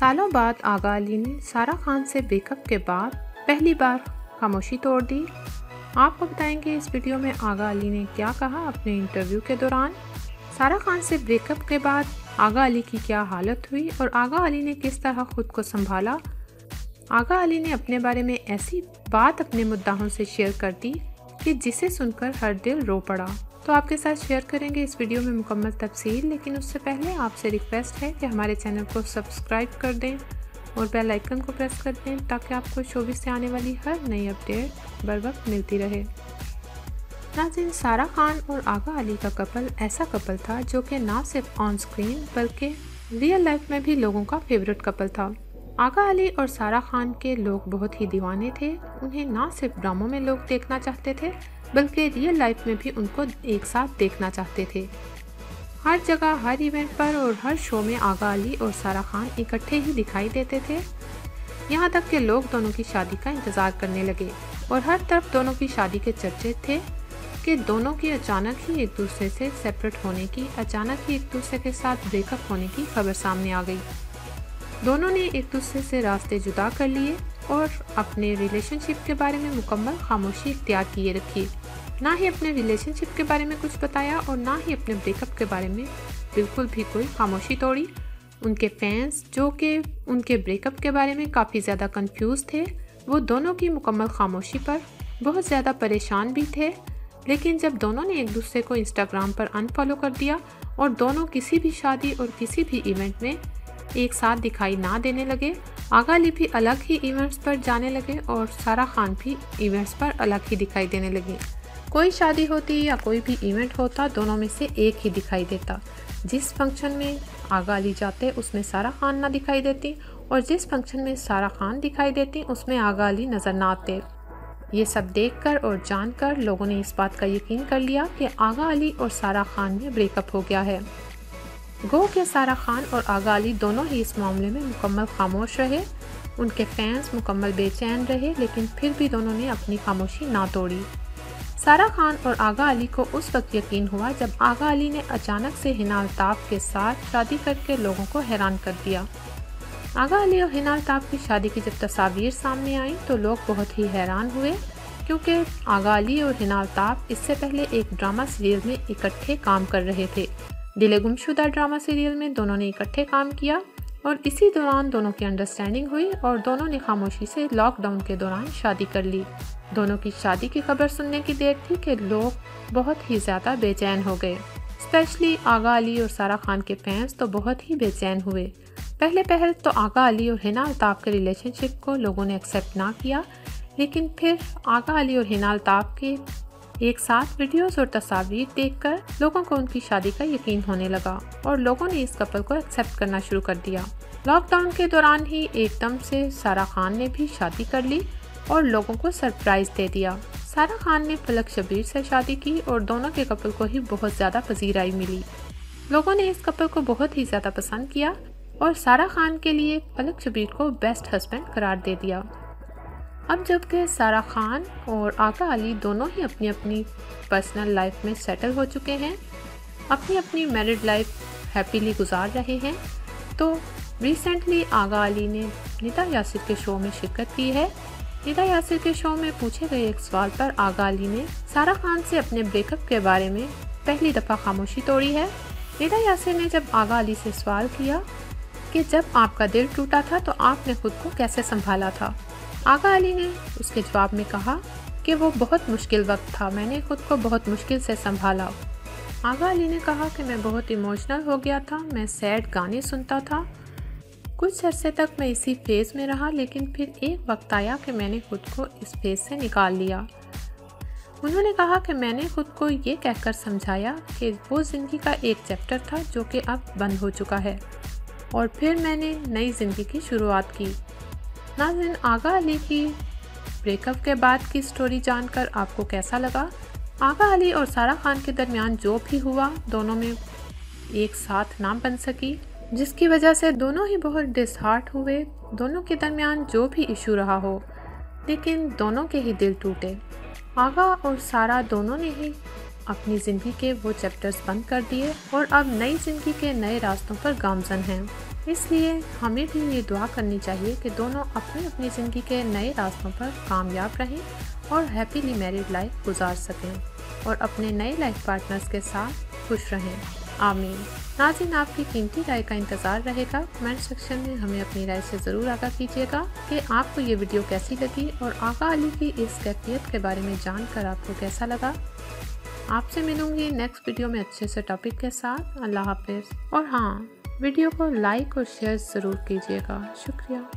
सालों बाद आगा अली ने सारा खान से ब्रेकअप के बाद पहली बार खामोशी तोड़ दी। आपको बताएँगे इस वीडियो में आगा अली ने क्या कहा अपने इंटरव्यू के दौरान। सारा खान से ब्रेकअप के बाद आगा अली की क्या हालत हुई और आगा अली ने किस तरह खुद को संभाला। आगा अली ने अपने बारे में ऐसी बात अपने मुद्दाहों से शेयर कर दी कि जिसे सुनकर हर दिल रो पड़ा। तो आपके साथ शेयर करेंगे इस वीडियो में मुकम्मल तफसील, लेकिन उससे पहले आपसे रिक्वेस्ट है कि हमारे चैनल को सब्सक्राइब कर दें और बेल आइकन को प्रेस कर दें ताकि आपको शोबिस से आने वाली हर नई अपडेट बर वक्त मिलती रहे। नाजिन सारा खान और आगा अली का कपल ऐसा कपल था जो कि ना सिर्फ़ ऑन स्क्रीन बल्कि रियल लाइफ में भी लोगों का फेवरेट कपल था। आगा अली और सारा खान के लोग बहुत ही दीवाने थे। उन्हें ना सिर्फ़ ड्रामों में लोग देखना चाहते थे बल्कि रियल लाइफ में भी उनको एक साथ देखना चाहते थे। हर जगह, हर इवेंट पर और हर शो में आगा अली और सारा खान इकट्ठे ही दिखाई देते थे। यहाँ तक कि लोग दोनों की शादी का इंतज़ार करने लगे और हर तरफ़ दोनों की शादी के चर्चे थे कि दोनों की अचानक ही एक दूसरे से सेपरेट होने की, अचानक ही एक दूसरे के साथ ब्रेकअप होने की खबर सामने आ गई। दोनों ने एक दूसरे से रास्ते जुदा कर लिए और अपने रिलेशनशिप के बारे में मुकम्मल खामोशी इख्तियार किए रखी। ना ही अपने रिलेशनशिप के बारे में कुछ बताया और ना ही अपने ब्रेकअप के बारे में बिल्कुल भी कोई खामोशी तोड़ी। उनके फैंस जो कि उनके ब्रेकअप के बारे में काफ़ी ज़्यादा कंफ्यूज थे। वो दोनों की मुकम्मल खामोशी पर बहुत ज़्यादा परेशान भी थे। लेकिन जब दोनों ने एक दूसरे को इंस्टाग्राम पर अनफॉलो कर दिया और दोनों किसी भी शादी और किसी भी इवेंट में एक साथ दिखाई ना देने लगे आगा अली भी अलग ही इवेंट्स पर जाने लगे और सारा खान भी इवेंट्स पर अलग ही दिखाई देने लगी। कोई शादी होती या कोई भी इवेंट होता, दोनों में से एक ही दिखाई देता। जिस फ़ंक्शन में आगा अली जाते, उसमें सारा खान ना दिखाई देती और जिस फ़ंक्शन में सारा खान दिखाई देती, उसमें आगा अली नज़र ना आते। ये सब देखकर और जानकर लोगों ने इस बात का यकीन कर लिया कि आगा अली और सारा खान में ब्रेकअप हो गया है। गो के सारा खान और आगा अली दोनों ही इस मामले में मुकम्मल खामोश रहे। उनके फैंस मुकम्मल बेचैन रहे, लेकिन फिर भी दोनों ने अपनी खामोशी ना तोड़ी। सारा खान और आगा अली को उस वक्त यकीन हुआ जब आगा अली ने अचानक से हिना अल्ताफ़ के साथ शादी करके लोगों को हैरान कर दिया। आगा अली और हिना अल्ताफ़ की शादी की जब तस्वीर सामने आई तो लोग बहुत ही हैरान हुए, क्योंकि आगा अली और हिना अल्ताफ़ इससे पहले एक ड्रामा सीरियल में इकट्ठे काम कर रहे थे। दिले गुमशुदा ड्रामा सीरियल में दोनों ने इकट्ठे काम किया और इसी दौरान दोनों की अंडरस्टैंडिंग हुई और दोनों ने खामोशी से लॉकडाउन के दौरान शादी कर ली। दोनों की शादी की खबर सुनने की देर थी कि लोग बहुत ही ज़्यादा बेचैन हो गए। स्पेशली आगा अली और सारा खान के फैंस तो बहुत ही बेचैन हुए। पहले पहल तो आगा अली और हिना अल्ताफ़ के रिलेशनशिप को लोगों ने एक्सेप्ट ना किया, लेकिन फिर आगा अली और हिना अल्ताफ़ के एक साथ वीडियोस और तस्वीर देखकर लोगों को उनकी शादी का यकीन होने लगा और लोगों ने इस कपल को एक्सेप्ट करना शुरू कर दिया। लॉकडाउन के दौरान ही एकदम से सारा खान ने भी शादी कर ली और लोगों को सरप्राइज़ दे दिया। सारा खान ने फलक शबीर से शादी की और दोनों के कपल को ही बहुत ज़्यादा पजीराई मिली। लोगों ने इस कपल को बहुत ही ज़्यादा पसंद किया और सारा खान के लिए फलक शबीर को बेस्ट हस्बैंड करार दे दिया। अब जबकि सारा खान और आका अली दोनों ही अपनी अपनी पर्सनल लाइफ में सेटल हो चुके हैं अपनी अपनी मैरिड लाइफ हैप्पीली गुजार रहे हैं तो रिसेंटली आगा अली ने निदा यासिर के शो में शिरकत की है निदा यासिर के शो में पूछे गए एक सवाल पर आगा अली ने सारा खान से अपने ब्रेकअप के बारे में पहली दफ़ा खामोशी तोड़ी है। निदा यासिर ने जब आगा अली से सवाल किया कि जब आपका दिल टूटा था तो आपने खुद को कैसे संभाला था? आगा अली ने उसके जवाब में कहा कि वो बहुत मुश्किल वक्त था, मैंने खुद को बहुत मुश्किल से संभाला। आगा अली ने कहा कि मैं बहुत इमोशनल हो गया था, मैं सैड गाने सुनता था कुछ अरसे तक मैं इसी फ़ेज़ में रहा, लेकिन फिर एक वक्त आया कि मैंने खुद को इस फ़ेज़ से निकाल लिया। उन्होंने कहा कि मैंने खुद को ये कहकर समझाया कि वो ज़िंदगी का एक चैप्टर था जो कि अब बंद हो चुका है, और फिर मैंने नई ज़िंदगी की शुरुआत की। नाजिन आगा अली की ब्रेकअप के बाद की स्टोरी जानकर आपको कैसा लगा? आगा अली और सारा खान के दरमियान जो भी हुआ, दोनों में एक साथ ना बन सकी। जिसकी वजह से दोनों ही बहुत डिसहार्ट हुए। दोनों के दरमियान जो भी इशू रहा हो, लेकिन दोनों के ही दिल टूटे। आगा और सारा दोनों ने ही अपनी ज़िंदगी के वो चैप्टर्स बंद कर दिए और अब नई ज़िंदगी के नए रास्तों पर गामजन हैं। इसलिए हमें भी ये दुआ करनी चाहिए कि दोनों अपनी अपनी ज़िंदगी के नए रास्तों पर कामयाब रहें और हैप्पीली मैरिड लाइफ गुजार सकें और अपने नए लाइफ पार्टनर्स के साथ खुश रहें। आमीन। नाजिन आपकी कीमती राय का इंतज़ार रहेगा। कमेंट सेक्शन में हमें अपनी राय से ज़रूर आगा कीजिएगा कि आपको ये वीडियो कैसी लगी और आगा अली की इस कैफियत के बारे में जानकर आपको कैसा लगा। आपसे मिलूँगी नेक्स्ट वीडियो में अच्छे से टॉपिक के साथ। अल्लाह हाफिज़। और हाँ वीडियो को लाइक और शेयर ज़रूर कीजिएगा। शुक्रिया।